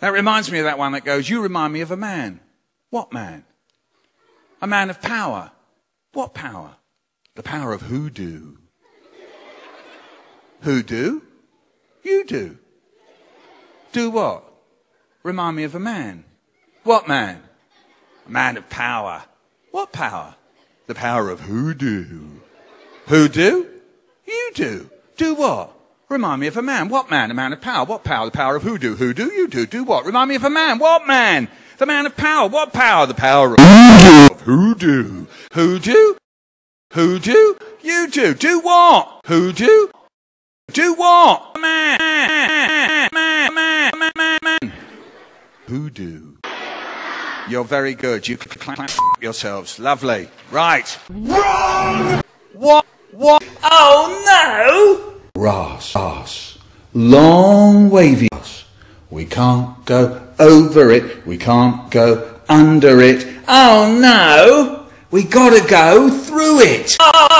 That reminds me of that one that goes, You remind me of a man. What man? A man of power. What power? The power of hoodoo. Hoodoo? You do. Do what? Remind me of a man. What man? A man of power. What power? The power of hoodoo. Hoodoo? You do. Do what? Remind me of a man. What man? A man of power. What power? The power of hoodoo. Hoodoo? You do. Do what? Remind me of a man. What man? The man of power. What power? The power of hoodoo. Hoodoo? Hoodoo? You do. Do what? Hoodoo? Do what? Man. Man. Man. Man. Man. Man. Hoodoo. You're very good. You clap yourselves. Lovely. Right. Wrong! What? What? Oh no! Grass, grass, long wavy grass. We can't go over it, we can't go under it. Oh no! We gotta go through it. Oh!